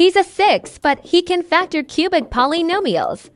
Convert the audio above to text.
He's a 6, but he can factor cubic polynomials.